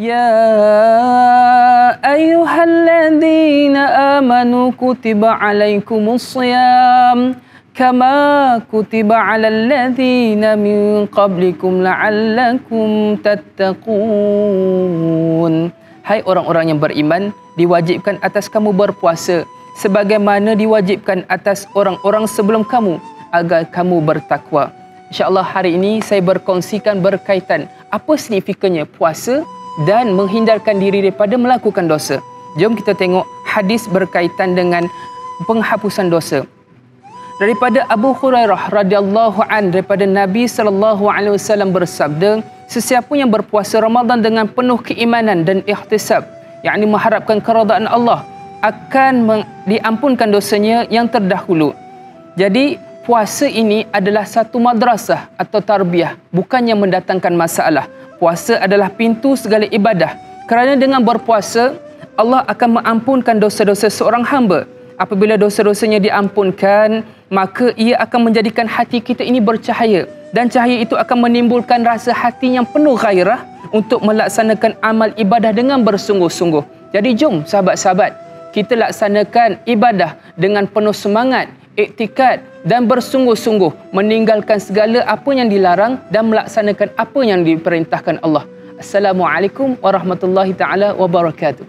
يا أيها الذين آمنوا كتب عليكم الصيام كما كتب على الذين من قبلكم لعلكم تتقون Hai orang-orang yang beriman, diwajibkan atas kamu berpuasa sebagaimana diwajibkan atas orang-orang sebelum kamu agar kamu bertakwa. InsyaAllah hari ini saya berkongsikan berkaitan apa signifikannya puasa dan menghindarkan diri daripada melakukan dosa. Jom kita tengok hadis berkaitan dengan penghapusan dosa. Daripada Abu Hurairah radhiyallahu an daripada Nabi sallallahu alaihi wasallam bersabda, sesiapa yang berpuasa Ramadan dengan penuh keimanan dan ikhtisab, yakni mengharapkan keridaan Allah, akan diampunkan dosanya yang terdahulu. Jadi, puasa ini adalah satu madrasah atau tarbiyah, bukannya mendatangkan masalah. Puasa adalah pintu segala ibadah. Kerana dengan berpuasa, Allah akan mengampunkan dosa-dosa seorang hamba. Apabila dosa-dosanya diampunkan, maka ia akan menjadikan hati kita ini bercahaya dan cahaya itu akan menimbulkan rasa hati yang penuh gairah untuk melaksanakan amal ibadah dengan bersungguh-sungguh. Jadi jom sahabat-sahabat, kita laksanakan ibadah dengan penuh semangat, iktikad dan bersungguh-sungguh meninggalkan segala apa yang dilarang dan melaksanakan apa yang diperintahkan Allah. Assalamualaikum warahmatullahi taala wabarakatuh.